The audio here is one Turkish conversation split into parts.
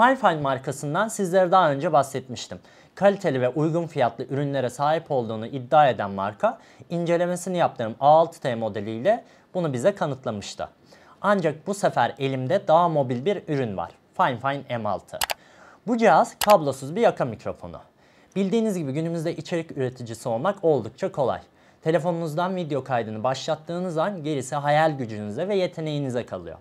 Fine markasından sizlere daha önce bahsetmiştim. Kaliteli ve uygun fiyatlı ürünlere sahip olduğunu iddia eden marka, incelemesini yaptığım A6T modeliyle bunu bize kanıtlamıştı. Ancak bu sefer elimde daha mobil bir ürün var. FineFine M6. Bu cihaz kablosuz bir yaka mikrofonu. Bildiğiniz gibi günümüzde içerik üreticisi olmak oldukça kolay. Telefonunuzdan video kaydını başlattığınız an gerisi hayal gücünüze ve yeteneğinize kalıyor.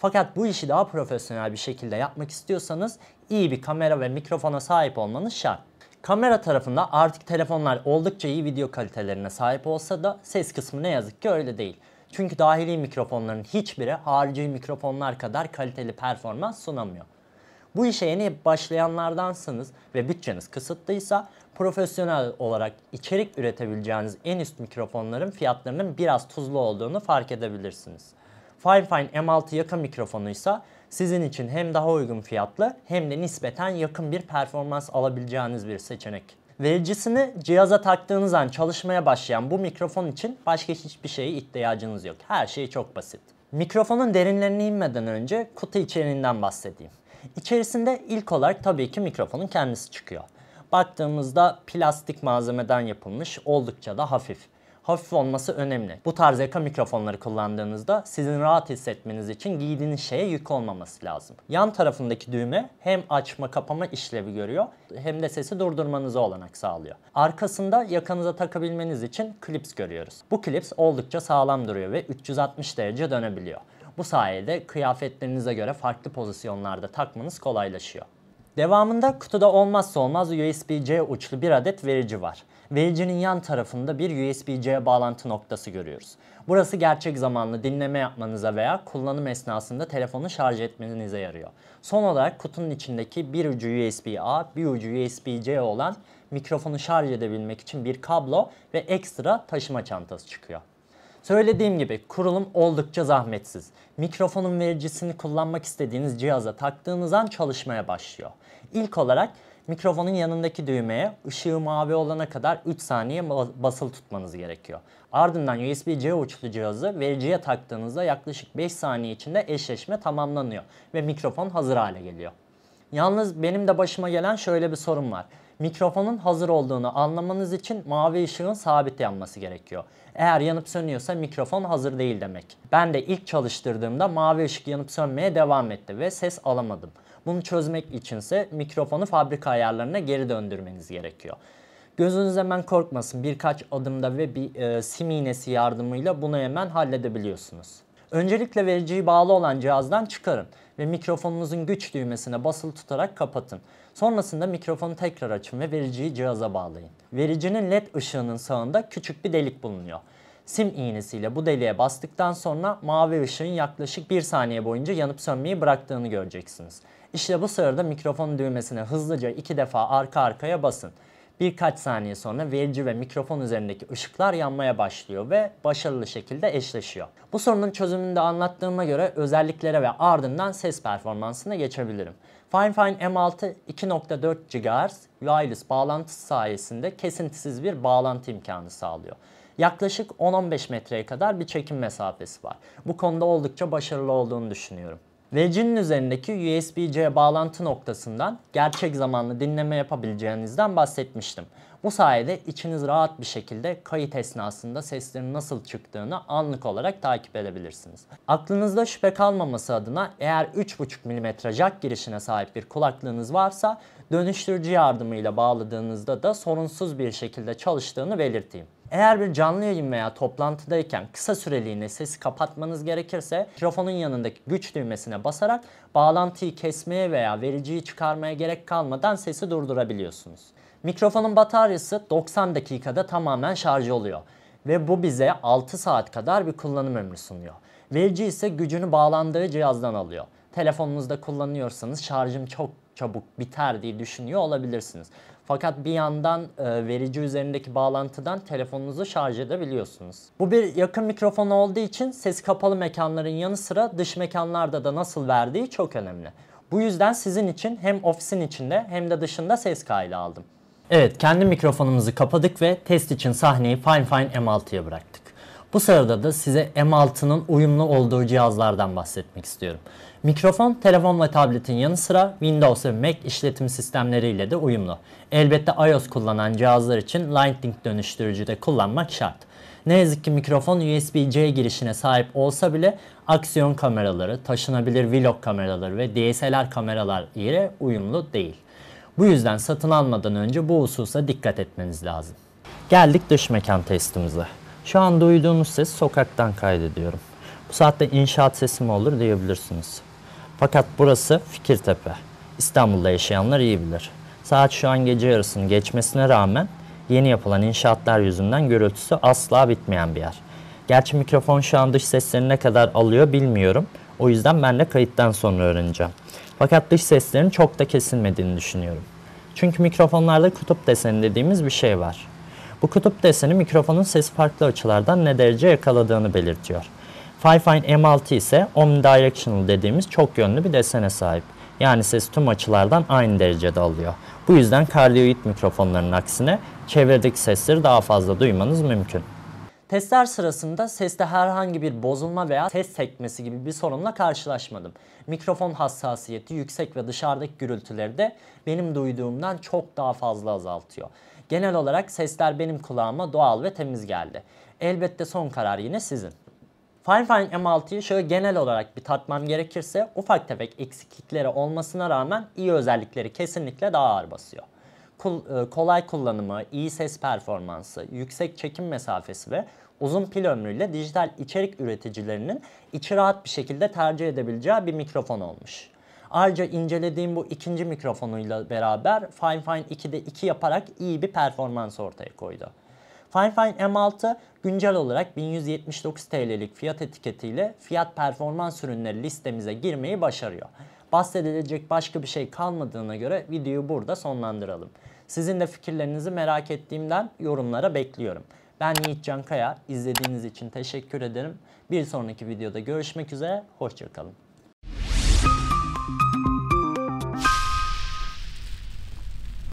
Fakat bu işi daha profesyonel bir şekilde yapmak istiyorsanız iyi bir kamera ve mikrofona sahip olmanız şart. Kamera tarafında artık telefonlar oldukça iyi video kalitelerine sahip olsa da ses kısmı ne yazık ki öyle değil. Çünkü dahili mikrofonların hiçbiri harici mikrofonlar kadar kaliteli performans sunamıyor. Bu işe yeni başlayanlardansınız ve bütçeniz kısıtlıysa profesyonel olarak içerik üretebileceğiniz en üst mikrofonların fiyatlarının biraz tuzlu olduğunu fark edebilirsiniz. Firefine M6 yaka mikrofonu ise sizin için hem daha uygun fiyatlı hem de nispeten yakın bir performans alabileceğiniz bir seçenek. Vericisini cihaza taktığınız an çalışmaya başlayan bu mikrofon için başka hiçbir şeye ihtiyacınız yok. Her şey çok basit. Mikrofonun derinlerine inmeden önce kutu içeriğinden bahsedeyim. İçerisinde ilk olarak tabii ki mikrofonun kendisi çıkıyor. Baktığımızda plastik malzemeden yapılmış oldukça da hafif hafif olması önemli. Bu tarz yaka mikrofonları kullandığınızda sizin rahat hissetmeniz için giydiğiniz şeye yük olmaması lazım. Yan tarafındaki düğme hem açma kapama işlevi görüyor hem de sesi durdurmanıza olanak sağlıyor. Arkasında yakanıza takabilmeniz için klips görüyoruz. Bu klips oldukça sağlam duruyor ve 360 derece dönebiliyor. Bu sayede kıyafetlerinize göre farklı pozisyonlarda takmanız kolaylaşıyor. Devamında kutuda olmazsa olmaz USB-C uçlu bir adet verici var. Vericinin yan tarafında bir USB-C bağlantı noktası görüyoruz. Burası gerçek zamanlı dinleme yapmanıza veya kullanım esnasında telefonu şarj etmenize yarıyor. Son olarak kutunun içindeki bir ucu USB-A, bir ucu USB-C olan mikrofonu şarj edebilmek için bir kablo ve ekstra taşıma çantası çıkıyor. Söylediğim gibi kurulum oldukça zahmetsiz. Mikrofonun vericisini kullanmak istediğiniz cihaza taktığınız an çalışmaya başlıyor. İlk olarak mikrofonun yanındaki düğmeye ışığı mavi olana kadar 3 saniye basılı tutmanız gerekiyor. Ardından USB-C uçlu cihazı vericiye taktığınızda yaklaşık 5 saniye içinde eşleşme tamamlanıyor ve mikrofon hazır hale geliyor. Yalnız benim de başıma gelen şöyle bir sorun var. Mikrofonun hazır olduğunu anlamanız için mavi ışığın sabit yanması gerekiyor. Eğer yanıp sönüyorsa mikrofon hazır değil demek. Ben de ilk çalıştırdığımda mavi ışık yanıp sönmeye devam etti ve ses alamadım. Bunu çözmek içinse mikrofonu fabrika ayarlarına geri döndürmeniz gerekiyor. Gözünüz hemen korkmasın. Birkaç adımda ve bir e, sim iğnesi yardımıyla bunu hemen halledebiliyorsunuz. Öncelikle vericiyi bağlı olan cihazdan çıkarın ve mikrofonunuzun güç düğmesine basılı tutarak kapatın. Sonrasında mikrofonu tekrar açın ve vericiyi cihaza bağlayın. Vericinin led ışığının sağında küçük bir delik bulunuyor. Sim iğnesiyle bu deliğe bastıktan sonra mavi ışığın yaklaşık 1 saniye boyunca yanıp sönmeyi bıraktığını göreceksiniz. İşte bu sırada mikrofon düğmesine hızlıca iki defa arka arkaya basın. Birkaç saniye sonra verici ve mikrofon üzerindeki ışıklar yanmaya başlıyor ve başarılı şekilde eşleşiyor. Bu sorunun çözümünü de anlattığıma göre özelliklere ve ardından ses performansına geçebilirim. FineFine M6 2.4 GHz wireless bağlantısı sayesinde kesintisiz bir bağlantı imkanı sağlıyor. Yaklaşık 10-15 metreye kadar bir çekim mesafesi var. Bu konuda oldukça başarılı olduğunu düşünüyorum. Vericinin üzerindeki USB-C bağlantı noktasından gerçek zamanlı dinleme yapabileceğinizden bahsetmiştim. Bu sayede içiniz rahat bir şekilde kayıt esnasında seslerin nasıl çıktığını anlık olarak takip edebilirsiniz. Aklınızda şüphe kalmaması adına eğer 3.5 mm jack girişine sahip bir kulaklığınız varsa dönüştürücü yardımıyla bağladığınızda da sorunsuz bir şekilde çalıştığını belirteyim. Eğer bir canlı yayın veya toplantıdayken kısa süreliğine sesi kapatmanız gerekirse mikrofonun yanındaki güç düğmesine basarak bağlantıyı kesmeye veya vericiyi çıkarmaya gerek kalmadan sesi durdurabiliyorsunuz. Mikrofonun bataryası 90 dakikada tamamen şarj oluyor ve bu bize 6 saat kadar bir kullanım ömrü sunuyor. Verici ise gücünü bağlandığı cihazdan alıyor. Telefonunuzda kullanıyorsanız şarjım çok çabuk biter diye düşünüyor olabilirsiniz. Fakat bir yandan e, verici üzerindeki bağlantıdan telefonunuzu şarj edebiliyorsunuz. Bu bir yakın mikrofon olduğu için ses kapalı mekanların yanı sıra dış mekanlarda da nasıl verdiği çok önemli. Bu yüzden sizin için hem ofisin içinde hem de dışında ses kaydı aldım. Evet kendi mikrofonumuzu kapadık ve test için sahneyi Fine Fine M6'ya bıraktık. Bu sırada da size M6'nın uyumlu olduğu cihazlardan bahsetmek istiyorum. Mikrofon, telefon ve tabletin yanı sıra Windows ve Mac işletim sistemleriyle de uyumlu. Elbette iOS kullanan cihazlar için Lightning dönüştürücü de kullanmak şart. Ne yazık ki mikrofon USB-C girişine sahip olsa bile aksiyon kameraları, taşınabilir vlog kameraları ve DSLR kameralar ile uyumlu değil. Bu yüzden satın almadan önce bu hususa dikkat etmeniz lazım. Geldik dış mekan testimize. Şu an duyduğunuz ses sokaktan kaydediyorum. Bu saatte inşaat sesi mi olur diyebilirsiniz. Fakat burası Fikirtepe. İstanbul'da yaşayanlar iyi bilir. Saat şu an gece yarısının geçmesine rağmen yeni yapılan inşaatlar yüzünden gürültüsü asla bitmeyen bir yer. Gerçi mikrofon şu an dış sesleri ne kadar alıyor bilmiyorum. O yüzden ben de kayıttan sonra öğreneceğim. Fakat dış seslerin çok da kesilmediğini düşünüyorum. Çünkü mikrofonlarda kutup deseni dediğimiz bir şey var. Bu kutup deseni mikrofonun sesi farklı açılardan ne derece yakaladığını belirtiyor. Fifine M6 ise omnidirectional dediğimiz çok yönlü bir desene sahip. Yani ses tüm açılardan aynı derecede alıyor. Bu yüzden kardioid mikrofonların aksine çevredeki sesleri daha fazla duymanız mümkün. Testler sırasında seste herhangi bir bozulma veya ses sekmesi gibi bir sorunla karşılaşmadım. Mikrofon hassasiyeti yüksek ve dışarıdaki gürültüleri de benim duyduğumdan çok daha fazla azaltıyor. Genel olarak sesler benim kulağıma doğal ve temiz geldi. Elbette son karar yine sizin. Firefine M6'yı şöyle genel olarak bir tatmam gerekirse ufak tefek eksiklikleri olmasına rağmen iyi özellikleri kesinlikle daha ağır basıyor. Kul, kolay kullanımı, iyi ses performansı, yüksek çekim mesafesi ve uzun pil ömrüyle dijital içerik üreticilerinin içi rahat bir şekilde tercih edebileceği bir mikrofon olmuş. Ayrıca incelediğim bu ikinci mikrofonuyla beraber Fine 2'de 2 yaparak iyi bir performans ortaya koydu. Fine M6 güncel olarak 1179 TL'lik fiyat etiketiyle fiyat performans ürünleri listemize girmeyi başarıyor. Bahsedilecek başka bir şey kalmadığına göre videoyu burada sonlandıralım. Sizin de fikirlerinizi merak ettiğimden yorumlara bekliyorum. Ben Yiğit Can Kaya. İzlediğiniz için teşekkür ederim. Bir sonraki videoda görüşmek üzere. Hoşçakalın.